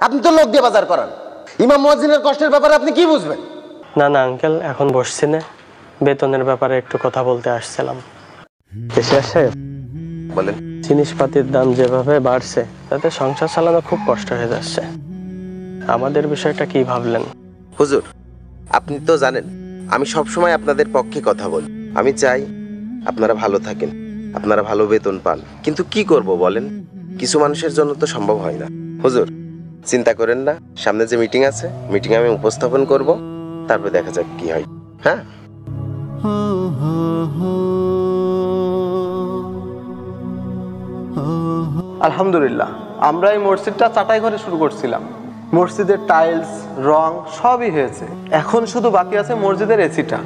আপনি তো লোক দিয়ে বাজার করান। ইমাম মুয়াজ্জিনের কষ্টের ব্যাপারে আপনি কি বুঝবেন? না না আঙ্কেল এখন বসছি না। বেতনের ব্যাপারে একটু কথা বলতে আসছিলাম। বলেন। জিনিসপাতির দাম যেভাবে বাড়ছে তাতে সংসার চালানো খুব কষ্ট হয়ে যাচ্ছে। আমাদের বিষয়টা কি ভাবলেন? হুজুর আপনি তো জানেন আমি সব সময় আপনাদের পক্ষে কথা বলি। আমি চাই আপনারা ভালো থাকেন আপনারা ভালো বেতন পান। কিন্তু কি করব বলেন? কিছু মানুষের জন্য তো সম্ভব হয় না। হুজুর চিন্তা করেন না সামনে যে মিটিং আছে মিটিং আমি উপস্থাপন করব তারপর দেখা যাক কি হয়। হ্যাঁ? আলহামদুলিল্লাহ আমরা এই মসজিদটা চাটাই ঘরে শুরু করছিলাম। মসজিদের টাইলস রং সবই হয়েছে। এখন শুধু বাকি আছে মসজিদের এসিটা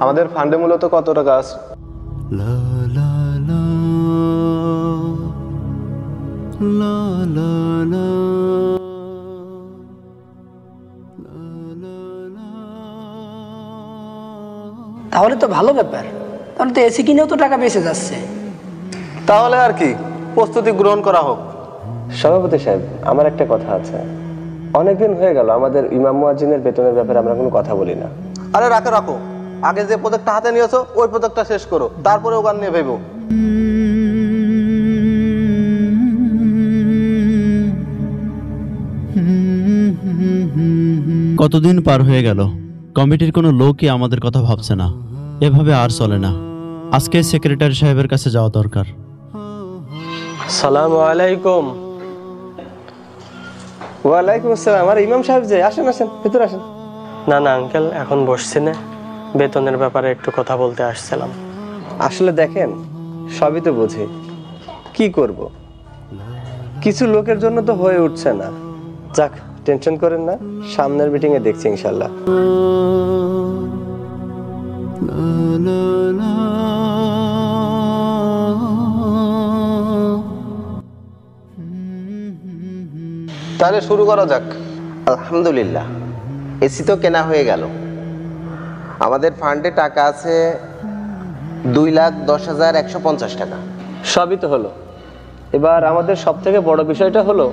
আমাদের ফান্ডে মূলত কত টাকা আছে? তাহলে তো ভালো ব্যাপার তাহলে তো এসি কিনেও তো টাকা বেঁচে যাচ্ছে তাহলে আর কি প্রস্তুতি গ্রহণ করা হোক সভাপতি সাহেব আমার একটা কথা আছে অনেকদিন হয়ে গেল আমাদের ইমাম মুয়াজ্জিনের বেতনের ব্যাপারে আমরা কোনো কথা বলি না আরে রাখো রাখো আগে যে প্রজেক্টটা হাতে নিয়েছো ওই প্রজেক্টটা শেষ করো তারপরে ওখান নিয়ে ভেবো কতদিন পার হয়ে গেল? কমিটির কোনো লোকই আমাদের কথা ভাবছে না। এভাবে আর চলে না। আজকে সেক্রেটারি সাহেবের কাছে যাওয়া দরকার। সালাম আলাইকুম। ওয়ালাইকুম আসসালাম। আর ইমাম সাহেব যে আসেন আসেন ভিতরে আসেন। না না আঙ্কেল এখন বসছি না। বেতনের ব্যাপারে একটু কথা বলতে আসছিলাম। আসলে দেখেন সবই তো বুঝি। কি করব? কিছু লোকের জন্য তো হয়ে উঠছে না। যাক টেনশন করেন না সামনের মিটিং এ দেখছি ইনশাল্লাহ তাহলে শুরু করা যাক। আলহামদুলিল্লাহ এসি তো কেনা হয়ে গেল। আমাদের ফান্ডে টাকা আছে দুই লাখ দশ হাজার একশো পঞ্চাশ টাকা। সবই তো হলো। এবার আমাদের সব থেকে বড় বিষয়টা হলো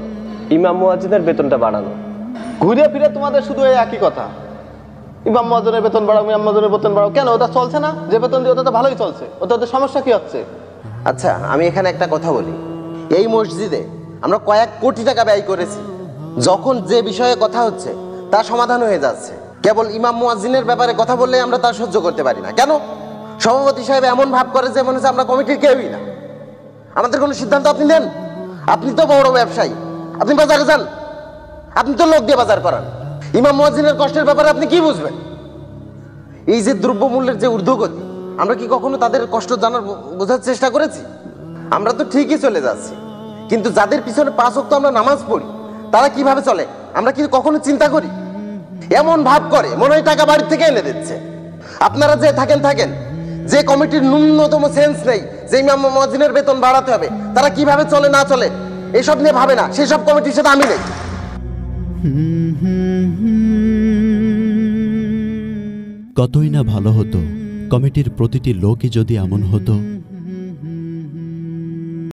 ইমাম মুয়াজ্জিনের বেতনটা বাড়ানো। ঘুরে ফিরে তোমাদের শুধু এই একই কথা। ইমাম মজনের বেতন বাড়াও ইমাম বেতন বাড়াও। কেন? ওটা চলছে না? যে বেতন দিয়ে ওটা তো ভালোই চলছে। ওটা ওদের সমস্যা কি হচ্ছে? আচ্ছা আমি এখানে একটা কথা বলি। এই মসজিদে আমরা কয়েক কোটি টাকা ব্যয় করেছি। যখন যে বিষয়ে কথা হচ্ছে, তা সমাধান হয়ে যাচ্ছে। কেবল ইমাম মুয়াজ্জিনের ব্যাপারে কথা বললে আমরা তা সহ্য করতে পারি না। কেন? সভাপতি সাহেব এমন ভাব করে যে মনে হচ্ছে আমরা কমিটির কেউই না। আমাদের কোনো সিদ্ধান্ত আপনি নেন? আপনি তো বড় ব্যবসায়ী। আপনি বাজারে যান। আপনি তো লোক দিয়ে বাজার করান। ইমাম মুয়াজ্জিনের কষ্টের ব্যাপারে আপনি কি বুঝবেন? এই যে দ্রব্যমূল্যের যে ঊর্ধ্বগতি, আমরা কি কখনো তাদের কষ্ট জানার বোঝার চেষ্টা করেছি? আমরা তো ঠিকই চলে যাচ্ছি। কিন্তু যাদের পিছনে পাঁচ অক্ত আমরা নামাজ পড়ি, তারা কীভাবে চলে? আমরা কি কখনো চিন্তা করি? এমন ভাব করে, মনে হয় টাকা বাড়ির থেকে এনে দিচ্ছে। আপনারা যে থাকেন থাকেন। যে কমিটির ন্যূনতম সেন্স নেই, যে ইমাম মজিনের বেতন বাড়াতে হবে, তারা কীভাবে চলে, না চলে, এসব নিয়ে ভাবে না। সেই সব কমিটির সাথে আমি নেই। কতই না ভালো হতো কমিটির প্রতিটি লোকই যদি এমন হতো